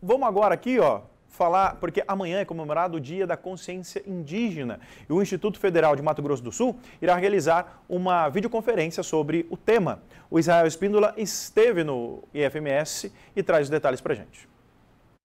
Vamos agora aqui, ó, falar, porque amanhã é comemorado o Dia da Consciência Indígena e o Instituto Federal de Mato Grosso do Sul irá realizar uma videoconferência sobre o tema. O Israel Espíndola esteve no IFMS e traz os detalhes para gente.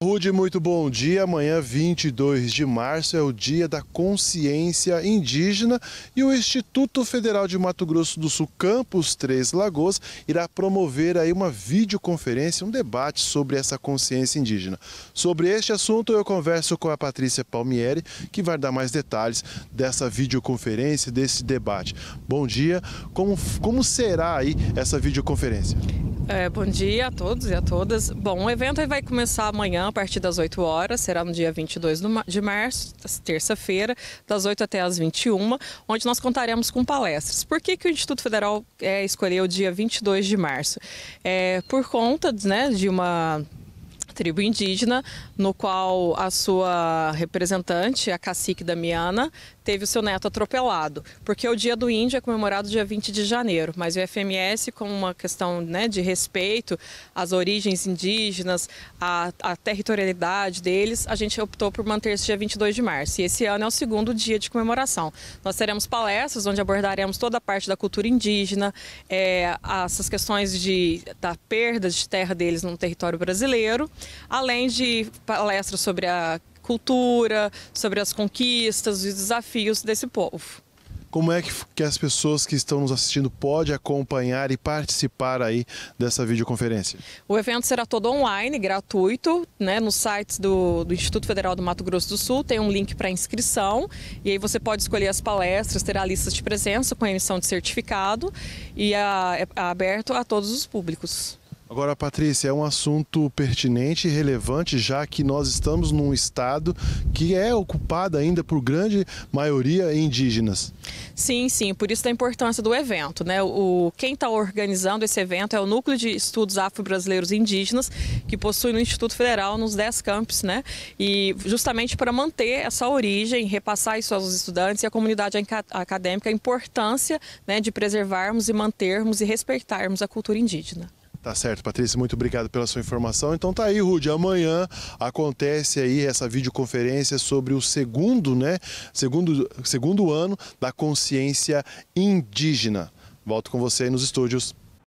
Rude, muito bom dia. Amanhã, 22 de março, é o Dia da Consciência Indígena e o Instituto Federal de Mato Grosso do Sul, Campus Três Lagoas, irá promover aí uma videoconferência, um debate sobre essa consciência indígena. Sobre este assunto, eu converso com a Patrícia Palmieri, que vai dar mais detalhes dessa videoconferência, desse debate. Bom dia. Como, como será aí essa videoconferência? É, bom dia a todos e a todas. Bom, o evento vai começar amanhã a partir das 8 horas, será no dia 22 de março, terça-feira, das 8 até as 21, onde nós contaremos com palestras. Por que, que o Instituto Federal é, escolheu o dia 22 de março? É, por conta né, de uma tribo indígena, no qual a sua representante, a cacique Damiana, teve o seu neto atropelado, porque o Dia do Índio é comemorado dia 20 de janeiro, mas o FMS, com uma questão né, de respeito às origens indígenas, à, à, territorialidade deles, a gente optou por manter esse dia 22 de março. E esse ano é o segundo dia de comemoração. Nós teremos palestras onde abordaremos toda a parte da cultura indígena, é, essas questões de, da perda de terra deles no território brasileiro, além de palestras sobre a cultura, sobre as conquistas e desafios desse povo. Como é que, as pessoas que estão nos assistindo podem acompanhar e participar aí dessa videoconferência? O evento será todo online, gratuito, né? Nos sites do, do Instituto Federal do Mato Grosso do Sul tem um link para inscrição e aí você pode escolher as palestras, terá listas de presença com emissão de certificado e é aberto a todos os públicos. Agora, Patrícia, é um assunto pertinente e relevante, já que nós estamos num estado que é ocupado ainda por grande maioria indígenas. Sim, sim, por isso da importância do evento. Né? O, quem está organizando esse evento é o Núcleo de Estudos Afro-Brasileiros Indígenas, que possui no Instituto Federal nos 10 campos, né? E justamente para manter essa origem, repassar isso aos estudantes e à comunidade acadêmica a importância né, de preservarmos e mantermos e respeitarmos a cultura indígena. Tá certo, Patrícia, muito obrigado pela sua informação. Então tá aí, Rude, amanhã acontece aí essa videoconferência sobre o segundo, né, segundo, segundo ano da consciência indígena. Volto com você aí nos estúdios.